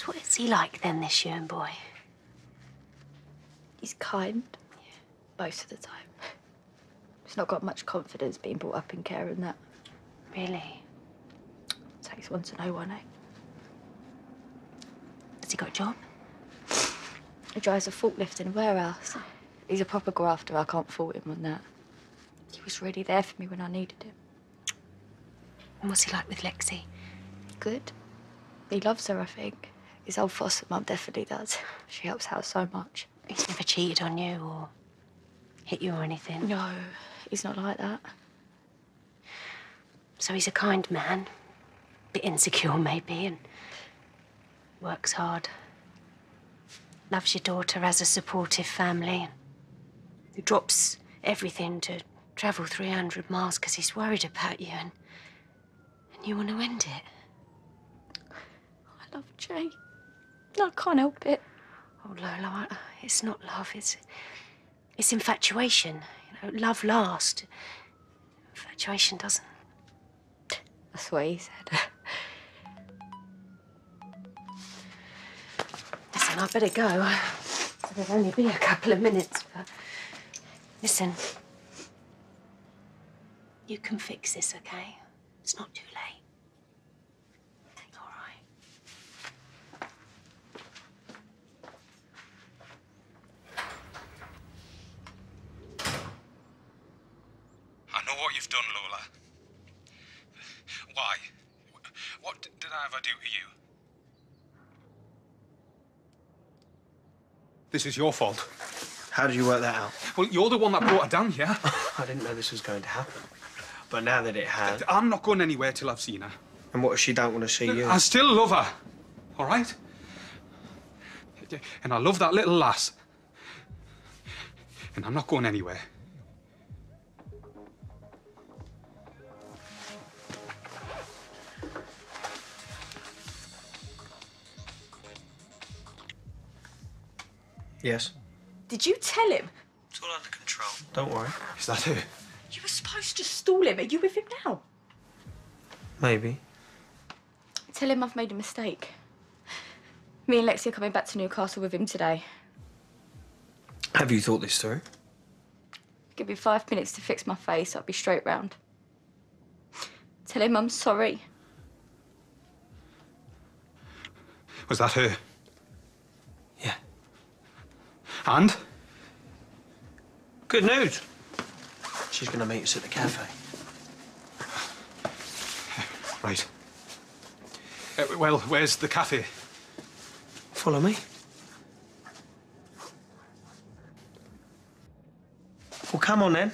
So what is he like then, this Ewan boy? He's kind. Yeah. Most of the time. He's not got much confidence being brought up in care and that. Really? Takes one to know one, eh? Has he got a job? He drives a forklift in a warehouse. He's a proper grafter. I can't fault him on that. He was really there for me when I needed him. And what's he like with Lexi? Good. He loves her, I think. His old foster mum definitely does. She helps out so much. He's never cheated on you or hit you or anything? No, he's not like that. So he's a kind man. a Bit insecure, maybe, and works hard. Loves your daughter, has a supportive family. He drops everything to travel 300 miles because he's worried about you and, and you want to end it. I love I can't help it. Oh, Lola, it's not love. It's it's infatuation. You know, love lasts. Infatuation doesn't. That's what he said. Listen, I better go. There'll only be a couple of minutes, but listen. You can fix this, okay? It's not too late. All right. I know what you've done, Lola. Why? What did I ever do to you? This is your fault. How did you work that out? Well, you're the one that brought her down here. I didn't know this was going to happen. But now that it has, I'm not going anywhere till I've seen her. and what if she don't want to see you? I still love her. All right? And I love that little lass. And I'm not going anywhere. Yes. Did you tell him? It's all under control. Don't worry. Is that her? You were supposed to stall him. Are you with him now? Maybe. Tell him I've made a mistake. Me and Lexi are coming back to Newcastle with him today. Have you thought this through? Give me five minutes to fix my face. I'll be straight round. Tell him I'm sorry. Was that her? Yeah. And? Good news. She's going to meet us at the cafe. Right. Uh, well, where's the cafe? Follow me. Well, come on then.